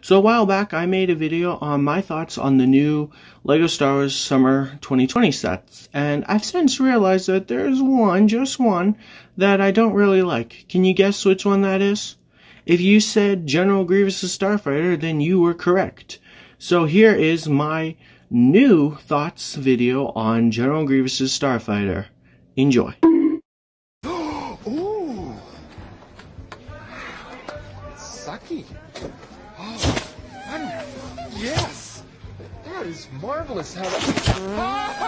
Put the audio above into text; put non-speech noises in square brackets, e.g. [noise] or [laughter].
So a while back, I made a video on my thoughts on the new LEGO Star Wars Summer 2020 sets, and I've since realized that there's one, just one, that I don't really like. Can you guess which one that is? If you said General Grievous' Starfighter, then you were correct. So here is my new thoughts video on General Grievous' Starfighter. Enjoy. [gasps] Ooh. Sucky. Yes. That is marvelous how that.